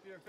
if you're